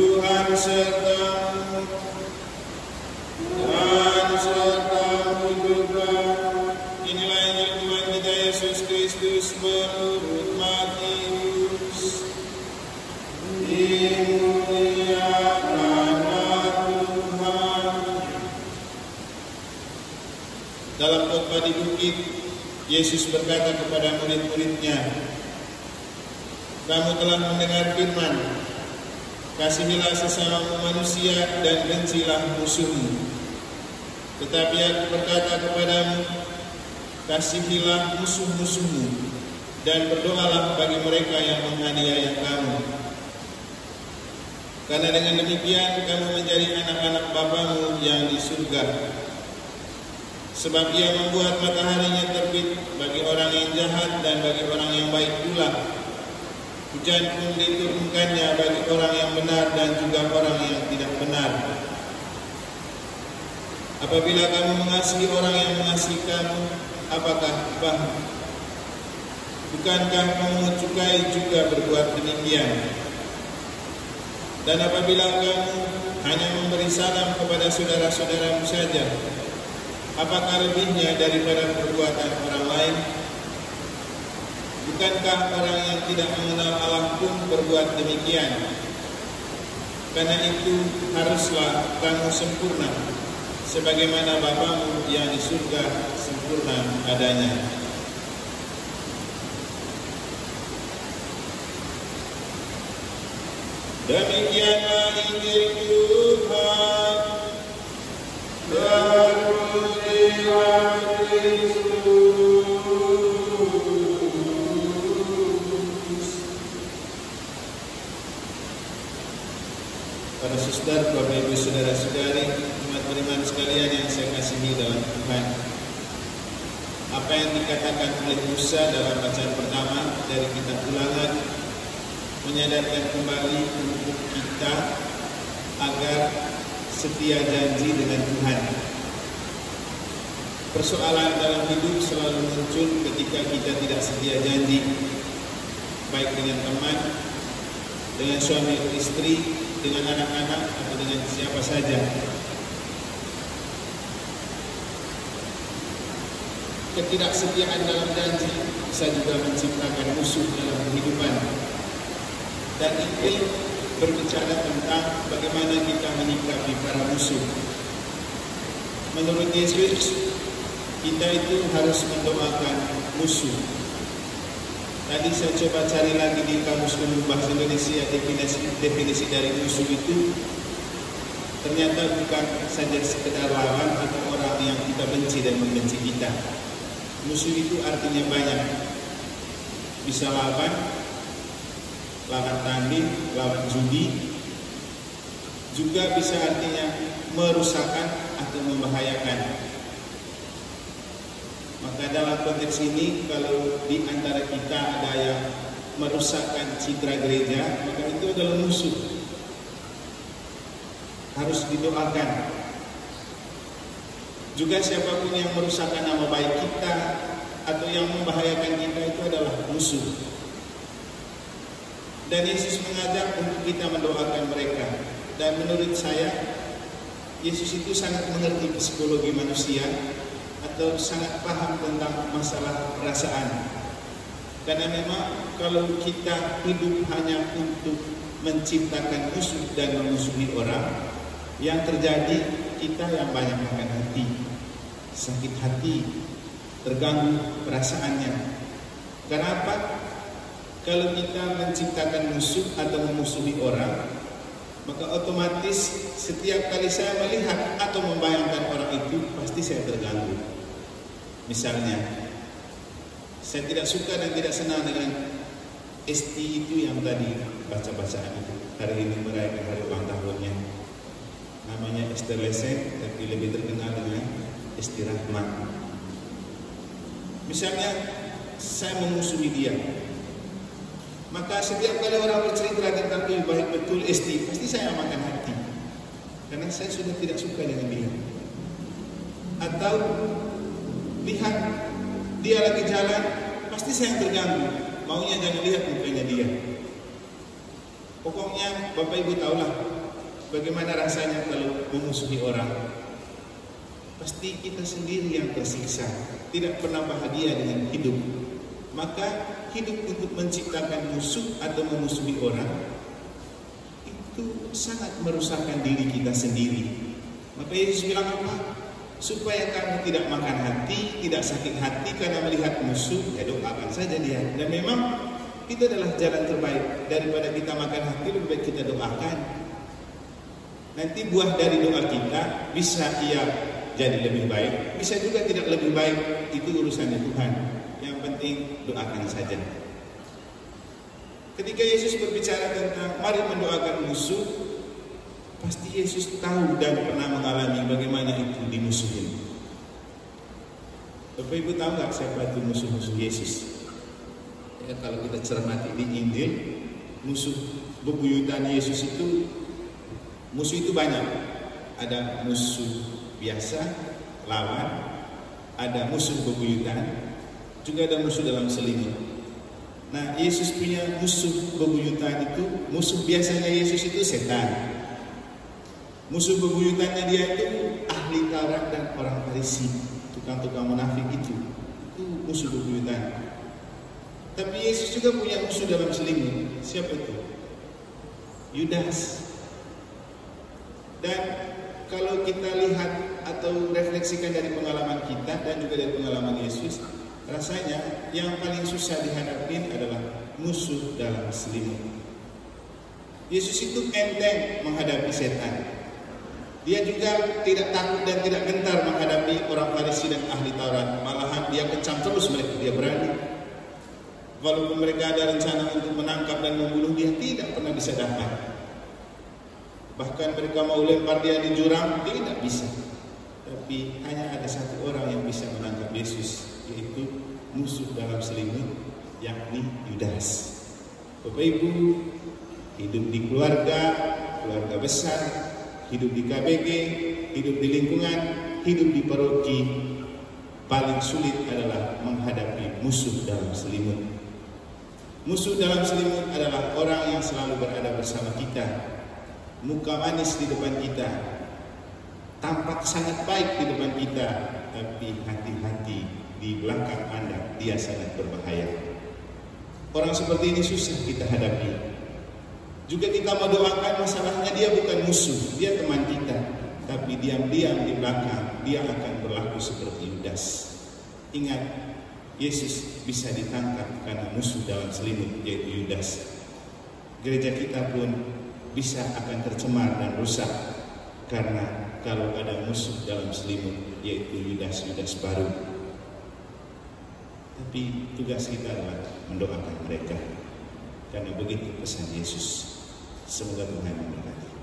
Tuhan sertamu dan sertamu juga. Inilah Injil Tuhan kita Yesus Kristus menurut Matius. Tuhan. Dalam khotbah di bukit, Yesus berkata kepada murid-muridnya, Kamu telah mendengar firman, Kasihilah sesama manusia dan bencilah musuhmu. Tetapi aku berkata kepadamu, kasihilah musuh-musuhmu dan berdoalah bagi mereka yang menganiaya kamu. Karena dengan demikian kamu menjadi anak-anak Bapamu yang di surga. Sebab ia membuat mataharinya terbit bagi orang yang jahat dan bagi orang yang baik pula Hujan pun diturunkannya bagi orang yang benar dan juga orang yang tidak benar. Apabila kamu mengasihi orang yang mengasihi kamu, apakah bahu? Bukankah kamu cukai juga berbuat demikian? Dan apabila kamu hanya memberi salam kepada saudara-saudaramu saja, apakah lebihnya daripada perbuatan orang lain? Bukankah orang yang tidak mengenal Allah pun berbuat demikian? Karena itu haruslah kamu sempurna sebagaimana Bapamu yang di surga sempurna adanya. Demikianlah Injil Tuhan. Terpujilah Para saudara, Bapak Ibu Saudara-saudari, umat beriman sekalian yang saya kasihi dalam Tuhan. Apa yang dikatakan oleh Musa dalam bacaan pertama dari kitab Ulangan menyadarkan kembali untuk kita agar setia janji dengan Tuhan. Persoalan dalam hidup selalu muncul ketika kita tidak setia janji, baik dengan teman, dengan suami istri, dengan anak-anak atau dengan siapa saja. Ketidaksetiaan dalam janji bisa juga menciptakan musuh dalam kehidupan. Dan ini berbicara tentang bagaimana kita menyikapi para musuh. Menurut Yesus, kita itu harus mendoakan musuh Tadi saya coba cari lagi di kamus umum bahasa Indonesia definisi, definisi dari musuh itu ternyata bukan saja sekedar lawan atau orang yang kita benci dan membenci kita. Musuh itu artinya banyak. Bisa lawan, lawan tanding, lawan judi, juga bisa artinya merusakkan atau membahayakan. Dalam konteks ini kalau di antara kita ada yang merusakkan citra gereja, maka itu adalah musuh. Harus didoakan. Juga siapa pun yang merusakkan nama baik kita atau yang membahayakan kita itu adalah musuh. Dan Yesus mengajak untuk kita mendoakan mereka. Dan menurut saya, Yesus itu sangat mengerti psikologi manusia atau sangat paham tentang masalah perasaan. Karena memang kalau kita hidup hanya untuk menciptakan musuh dan memusuhi orang, yang terjadi kita yang banyak makan hati, sakit hati, terganggu perasaannya. Kenapa? Kalau kita menciptakan musuh atau memusuhi orang, maka otomatis setiap kali saya melihat atau membayangkan orang itu pasti saya terganggu. Misalnya, saya tidak suka dan tidak senang dengan ST itu yang tadi baca bacaan itu. Hari ini merayakan hari ulang tahunnya. Namanya Esther Lesen, tapi lebih terkenal dengan Esti Rahman. Misalnya, saya memusuhi dia, maka setiap kali orang bercerita tentang lebih baik betul SD, pasti saya amankan hati. Karena saya sudah tidak suka dengan dia. Atau lihat dia lagi jalan, pasti saya terganggu. Maunya jangan lihat mukanya dia. Pokoknya Bapak Ibu tahulah bagaimana rasanya kalau memusuhi orang. Pasti kita sendiri yang tersiksa, tidak pernah bahagia dengan hidup. Maka hidup untuk menciptakan musuh atau memusuhi orang itu sangat merusakkan diri kita sendiri. Maka Yesus bilang apa? Supaya kamu tidak makan hati, tidak sakit hati karena melihat musuh, ya doakan saja dia. Dan memang itu adalah jalan terbaik daripada kita makan hati lebih baik kita doakan. Nanti buah dari doa kita bisa ia jadi lebih baik, bisa juga tidak lebih baik. Itu urusannya Tuhan. Penting doakan saja. Ketika Yesus berbicara tentang mari mendoakan musuh, pasti Yesus tahu dan pernah mengalami bagaimana itu dimusuhin. Bapak Ibu tahu nggak siapa itu musuh-musuh Yesus? Ya, kalau kita cermati di Injil, musuh bebuyutan Yesus itu musuh itu banyak. Ada musuh biasa, lawan, ada musuh bebuyutan, juga ada musuh dalam selimut. Nah, Yesus punya musuh bebuyutan itu, musuh biasanya Yesus itu setan. Musuh bebuyutannya dia itu ahli Taurat dan orang Farisi, tukang-tukang munafik itu. Itu musuh bebuyutan. Tapi Yesus juga punya musuh dalam selimut. Siapa itu? Yudas. Dan kalau kita lihat atau refleksikan dari pengalaman kita dan juga dari pengalaman Yesus, rasanya yang paling susah dihadapi adalah musuh dalam selimut. Yesus itu enteng menghadapi setan. Dia juga tidak takut dan tidak gentar menghadapi orang Farisi dan ahli Taurat. Malahan dia kencang terus mereka, dia berani. Walaupun mereka ada rencana untuk menangkap dan membunuh dia tidak pernah bisa dapat. Bahkan mereka mau lempar dia di jurang tidak bisa. Tapi hanya ada satu orang yang bisa menangkap Yesus yaitu musuh dalam selimut yakni Yudas. Bapak Ibu hidup di keluarga, keluarga besar, hidup di KBG, hidup di lingkungan, hidup di paroki paling sulit adalah menghadapi musuh dalam selimut. Musuh dalam selimut adalah orang yang selalu berada bersama kita. Muka manis di depan kita. Tampak sangat baik di depan kita. Tapi hati-hati di belakang Anda dia sangat berbahaya. Orang seperti ini susah kita hadapi. Juga kita mendoakan masalahnya dia bukan musuh, dia teman kita. Tapi diam-diam di belakang dia akan berlaku seperti Yudas. Ingat, Yesus bisa ditangkap karena musuh dalam selimut yaitu Yudas. Gereja kita pun bisa akan tercemar dan rusak karena kalau ada musuh dalam selimut yaitu Yudas Yudas baru. Tapi tugas kita adalah mendoakan mereka karena begitu pesan Yesus. Semoga Tuhan memberkati.